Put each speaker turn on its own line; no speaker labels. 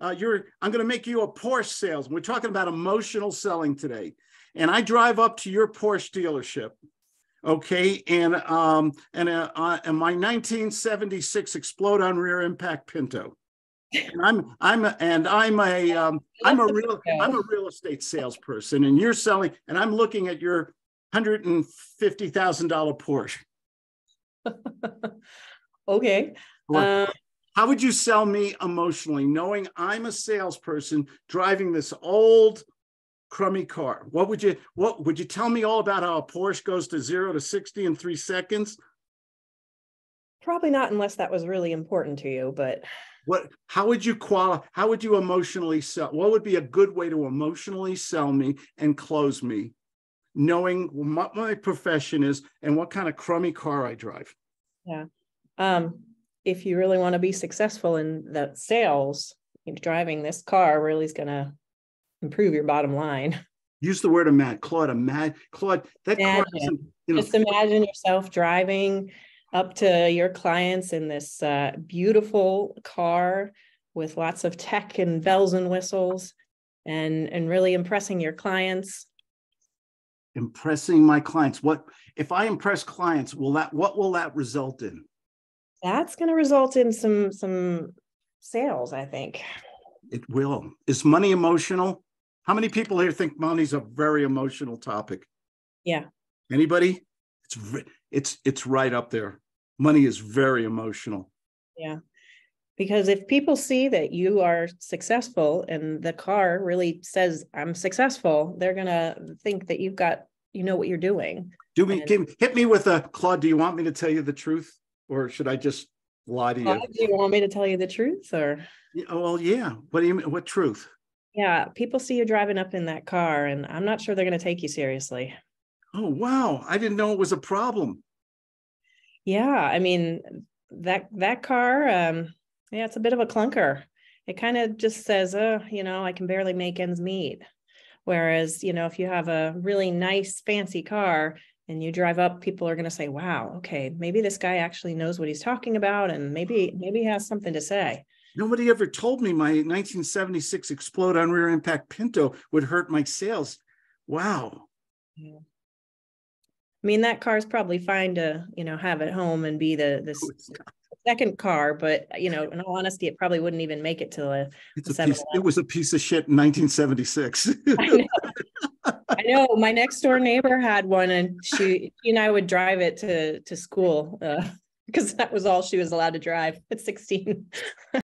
uh, you're I'm going to make you a Porsche salesman. We're talking about emotional selling today, and I drive up to your Porsche dealership, okay, and um and uh, uh and my 1976 explode on rear impact Pinto. And I'm I'm a, and I'm a um, I'm a real I'm a real estate salesperson, and you're selling, and I'm looking at your hundred and fifty thousand dollar Porsche.
okay.
Uh, how would you sell me emotionally, knowing I'm a salesperson driving this old crummy car? What would you what would you tell me all about how a Porsche goes to zero to 60 in three seconds?
Probably not unless that was really important to you, but
what how would you qualify how would you emotionally sell what would be a good way to emotionally sell me and close me knowing what my profession is and what kind of crummy car i drive
yeah um if you really want to be successful in the sales driving this car really is going to improve your bottom line.
Use the word imagine claude imagine claude that
imagine. car you know, just imagine yourself driving up to your clients in this uh, beautiful car with lots of tech and bells and whistles and and really impressing your clients.
Impressing my clients. What if i impress clients will that what will that result in
that's going to result in some some sales i think
it will is money emotional how many people here think money's a very emotional topic
yeah
anybody it's it's it's right up there money is very emotional.
Yeah. Because if people see that you are successful and the car really says, I'm successful, they're going to think that you've got, you know what you're doing.
Do me, and, give, hit me with a Claude. Do you want me to tell you the truth or should I just lie to you?
do you want me to tell you the truth or?
Yeah, well, yeah. What do you mean? What truth?
Yeah. People see you driving up in that car and I'm not sure they're going to take you seriously.
Oh, wow. I didn't know it was a problem.
Yeah, I mean that that car, um, yeah, it's a bit of a clunker. It kind of just says, oh, you know, I can barely make ends meet. Whereas, you know, if you have a really nice, fancy car and you drive up, people are going to say, wow, okay, maybe this guy actually knows what he's talking about and maybe, maybe he has something to say.
Nobody ever told me my 1976 explode on rear impact Pinto would hurt my sales. Wow.
Yeah. I mean, that car's probably fine to, you know, have at home and be the the oh, second car, but you know, in all honesty, it probably wouldn't even make it to
the, piece, it was a piece of shit in 1976.
Know. My next door neighbor had one, and she, she and I would drive it to to school because uh, that was all she was allowed to drive at 16.